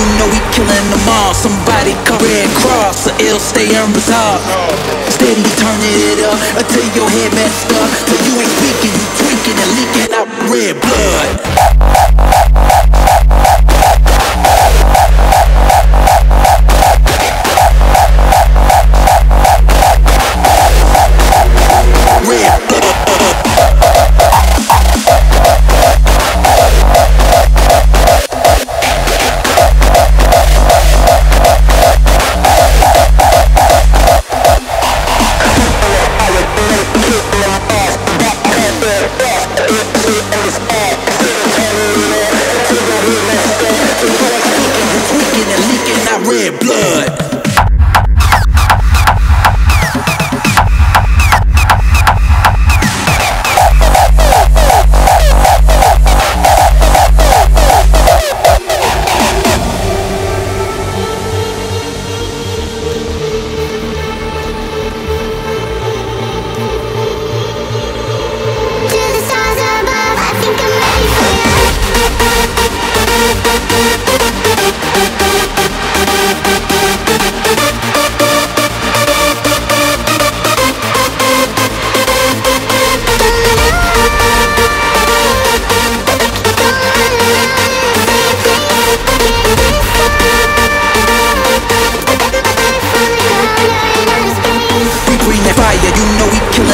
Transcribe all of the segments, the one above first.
you know we killing them all. Somebody call Red Cross or it'll stay unresolved Steady turning it up until your head messed up. Till you ain't speaking, you tweaking and leaking out red blood. Red blood.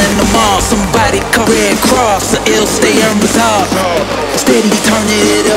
We killing them all. Somebody call Red Cross or it'll stay unresolved. Steady turning it up